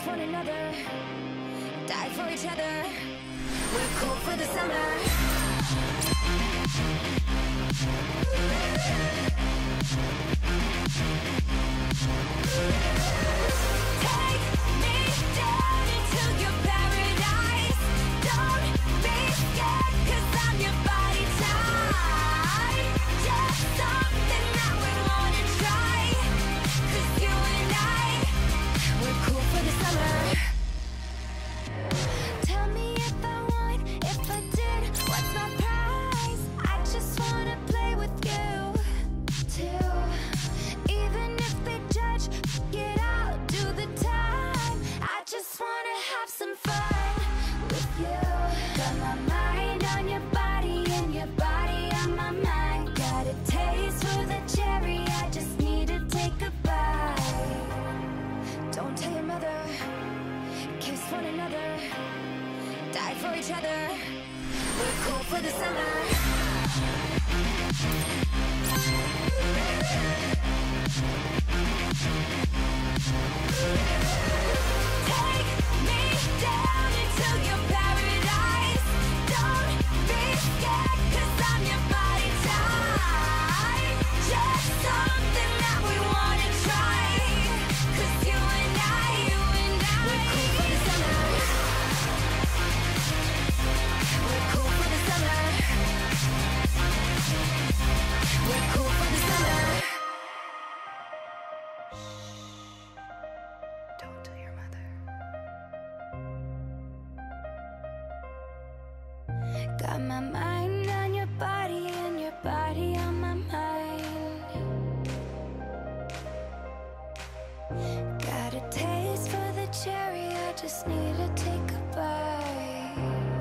against one another Die for each other. We're cool for the summer. one another, die for each other. We're cool for the summer. Got my mind on your body and your body on my mind. Got a taste for the cherry, I just need to take a bite.